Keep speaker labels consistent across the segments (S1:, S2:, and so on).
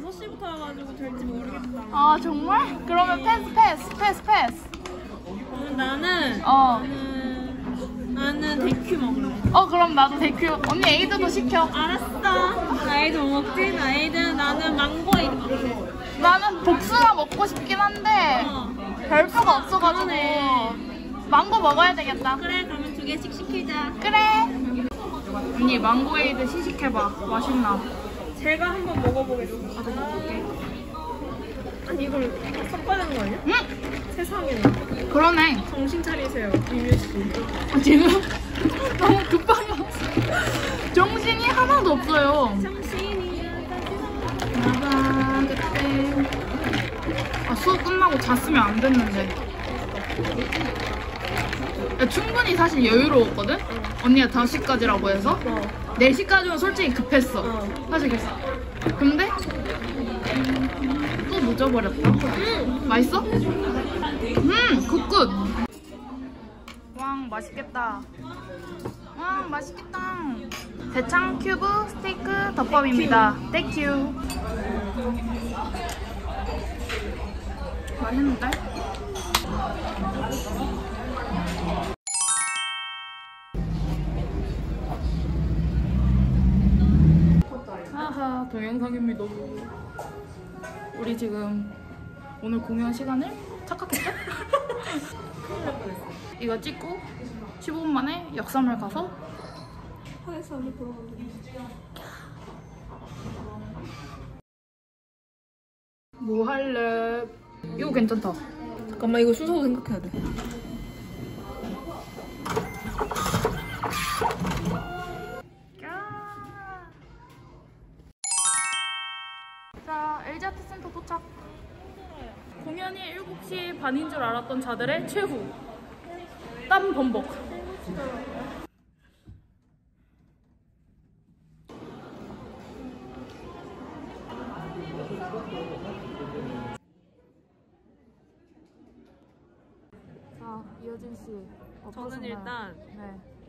S1: 될지 모르겠다.
S2: 아 정말? 그러면 패스 패스 패스 패스.
S1: 음, 나는
S2: 어.
S1: 음, 나는 대큐 먹을래.
S2: 어 그럼 나도 대큐. 언니 에이드도 시켜.
S1: 알았어. 나 에이드 뭐 먹지? 나 에이드 나는 망고 에이드 먹을래.
S2: 나는 복숭아 먹고 싶긴 한데
S1: 어.
S2: 별표가 없어가지고
S1: 그러네.
S2: 망고 먹어야 되겠다.
S1: 그래 그러면 두 개씩 시키자.
S2: 그래. 언니 망고 에이드 시식해봐. 맛있나?
S1: 제가 한번 먹어보겠습니다. 아니 이걸 되는 거 아니야?
S2: 응?
S1: 세상에나.
S2: 그러네.
S1: 정신 차리세요, 유유 씨.
S2: 아, 지금 너무 급하게 왔어. 정신이 하나도 없어요.
S1: 정신이
S2: 나가 그때 아, 수업 끝나고 잤으면 안 됐는데 야, 충분히 사실 여유로웠거든? 언니가 5시까지라고 해서
S1: 어.
S2: 4시까지는 솔직히 급했어
S1: 어.
S2: 사실 그랬어 근데 또 늦어버렸다
S1: 음.
S2: 맛있어? 음 good good 왕 맛있겠다 왕 맛있겠다 대창 큐브 스테이크 덮밥입니다 thank you 맛있는데? 하하 동영상입니다 우리 지금 오늘 공연 시간을 착각했죠? 이거 찍고 15분 만에 역삼을 가서
S1: 하에서 한번 보러 가면
S2: 뭐 할래? 이거 괜찮다
S1: 잠깐만 이거 순서도 생각해야 돼.
S2: 자, LG 아트센터 도착. 공연이 7시 반인 줄 알았던 자들의 최후. 땀 범벅. 자, 이효진 씨.
S1: 저는? 일단
S2: 네.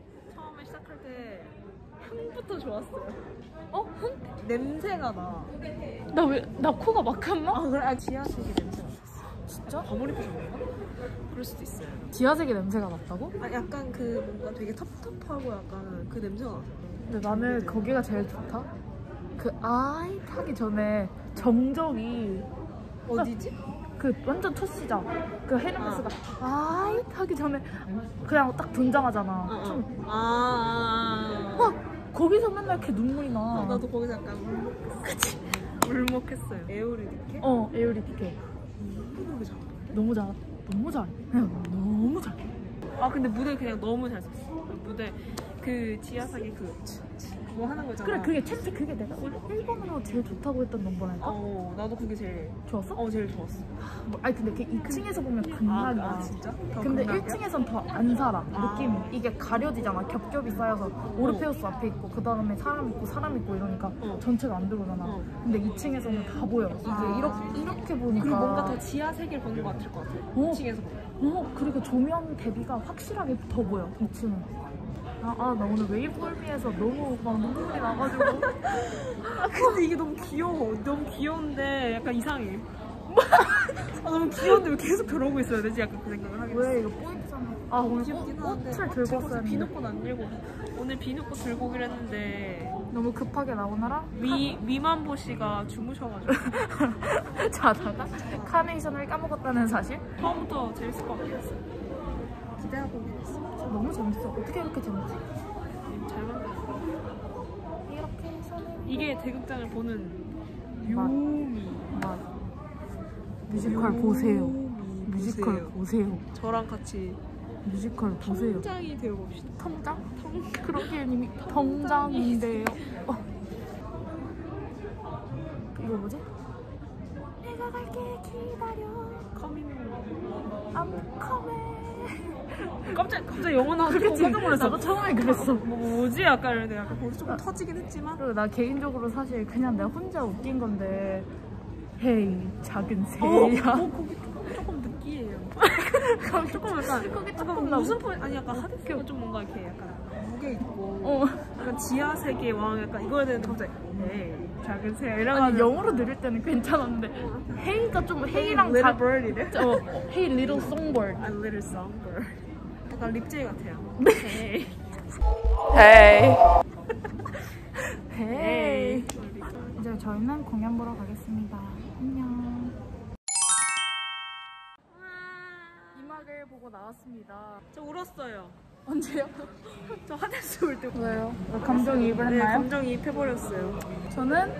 S1: 시작할 때 향부터 좋았어요.
S2: 어? 흥?
S1: 냄새가 나.
S2: 나 왜, 나 코가 막혔나?
S1: 아 그래? 아 지하실이 냄새 났어.
S2: 진짜?
S1: 아무리 부족한가? 그럴 수도 있어요.
S2: 지하색의 냄새가 났다고?
S1: 아 약간 그 뭔가 되게 텁텁하고 약간 그 냄새가 나.
S2: 근데 나는 거기가 제일 좋다. 그 아이 타기 전에 정적이
S1: 어디지?
S2: 그 완전 첫 시작. 그 헤르메스가 아 이 타기 전에 그냥 딱 등장하잖아.
S1: 어,
S2: 좀
S1: 어. 아, 아,
S2: 와, 거기서 맨날 이렇게 눈물이 나.
S1: 아. 아, 나도 거기서 약간 울먹. 그치. 울먹했어요. 에우리디케?
S2: 어, 에우리디케.
S1: 너무 잘.
S2: 너무 잘. 너무 잘. 그냥 너무 잘.
S1: 아 근데 무대 그냥 너무 잘 썼어. 그 무대 그 지하상에 그 그거 하는 거 있잖아.
S2: 그래, 그게 챔스 그게 내가 1번으로 제일 좋다고 했던 넘버라니까.
S1: 어 나도 그게 제일
S2: 좋았어?
S1: 어 제일 좋았어.
S2: 뭐, 아니 근데 그 2층에서 보면
S1: 아,
S2: 극락이야.
S1: 아 진짜? 더
S2: 근데
S1: 극락이야?
S2: 1층에선 더 안 살아
S1: 아.
S2: 느낌이 이게 가려지잖아 겹겹이 쌓여서 오르페우스 앞에 있고 그 다음에 사람 있고 사람 있고 이러니까
S1: 어.
S2: 전체가 안 들어오잖아
S1: 어.
S2: 근데 2층에서는 다 보여 이게
S1: 아.
S2: 이렇게, 이렇게 보니까
S1: 그리고 뭔가 더 지하 세계를 보는 것 같을 것 같아.
S2: 어.
S1: 2층에서 보면.
S2: 어 그리고 조명 대비가 확실하게 더 보여 2층은 아, 아, 나 오늘 웨이브홀미에서 너무 막 눈물이 나가지고
S1: 아 근데 이게 너무 귀여워. 너무 귀여운데 약간 이상해. 아 너무 귀여운데 왜 계속 저러고 있어야 되지? 약간 그 생각을 하게 됐어.
S2: 왜 이거 포인트잖아 아 오늘 꽃, 꽃을
S1: 어,
S2: 들고 했는데
S1: 비누꽃 안 들고 오늘 비누꽃 들고 오기로 했는데
S2: 너무 급하게 나오느라
S1: 미 미만보 씨가 주무셔가지고
S2: 자다가 카네이션을 까먹었다는 사실
S1: 처음부터 재밌을 것 같긴 했어요. 기대하고 있어.
S2: 너무 재밌어 어떻게 이렇게 재밌지?
S1: 잘 만들었어.
S2: 이렇게 해서는
S1: 이게 대극장을 보는
S2: 맞-
S1: 묘미.
S2: 맞아. 뮤지컬 보세요. 뮤지컬
S1: 보세요.
S2: 보세요.
S1: 저랑 같이
S2: 뮤지컬 보세요.
S1: 텅장이 되어봅시다.
S2: 텅장? 그렇게 님이 텅장인데요. 어. 이거 뭐지?
S1: 깜짝 갑자기 영어 나와서? 깜짝 놀랐어.
S2: 나도 처음에 그랬어.
S1: 뭐 뭐지? 약간 이랬는데 약간 거기서 조금 터지긴 했지만
S2: 그리고 나 개인적으로 사실 그냥 내가 혼자 웃긴 건데 헤이 작은
S1: 어,
S2: 새야.
S1: 어, 거기 조금, 느끼해요. 조금 약간
S2: 거기 조금
S1: 무슨
S2: 나-
S1: 포인 아니 약간 하드스가 좀 뭔가 이렇게 약간 무게 있고
S2: 어.
S1: 약간 지하 세계 왕 약간 이거야 되는데 갑자기 에이 작으세요.
S2: 아니
S1: 이래가지고
S2: 영어로 들을 때는 괜찮았는데 헤이가 좀 헤이랑
S1: little
S2: 작
S1: bird이래.
S2: 어, 헤이 리틀 송버드
S1: A little songbird. 약간 립제이 같아요.
S2: 헤이
S3: 헤이.
S2: 헤이 이제 저희는 공연 보러 가겠습니다 안녕 이막을 보고 나왔습니다
S1: 저 울었어요.
S2: 언제요?
S1: 저 하데스 올 때.
S2: 왜요? 감정이입을
S1: 네,
S2: 했나요?
S1: 감정이입해버렸어요.
S2: 저는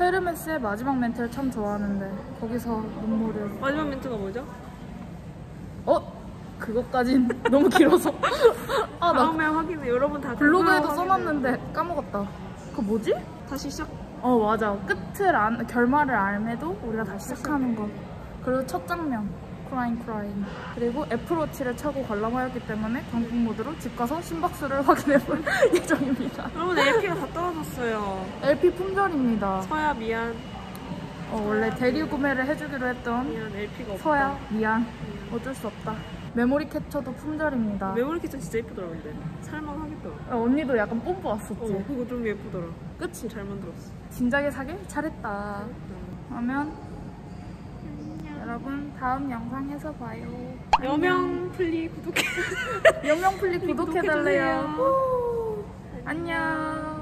S2: 헤르메스의 마지막 멘트를 참 좋아하는데 거기서 눈물을
S1: 마지막 멘트가 뭐죠?
S2: 어? 그것까진 너무 길어서 아 나
S1: 다음에 확인해. 여러분 다
S2: 블로그에도 써놨는데 까먹었다 그거 뭐지?
S1: 다시 시작.
S2: 어 맞아 끝을 안 결말을 알매도 우리가 다시 시작하는 거 그리고 첫 장면 크라잉 크라잉 그리고 애플워치를 차고 관람하였기 때문에 광폭 모드로 집 가서 심박수를 확인해볼 예정입니다
S1: 여러분 LP가 다 떨어졌어요.
S2: LP 품절입니다
S1: 서야 미안.
S2: 어, 원래 대리 구매를 해주기로 했던
S1: 미안.
S2: 서야 미안 어쩔 수 없다 메모리 캡처도 품절입니다
S1: 메모리 키트 진짜 예쁘더라 근데. 살만 하겠더라.
S2: 어, 언니도 약간 뽐뿌 왔었지
S1: 어 그거 좀 예쁘더라.
S2: 그치?
S1: 잘 만들었어.
S2: 진작에 사길 잘했다 그러면 여러분 다음 영상에서 봐요
S1: 여명 플리 구독해.
S2: 여명 플리 구독해달래요
S1: 구독해주세요.
S2: 안녕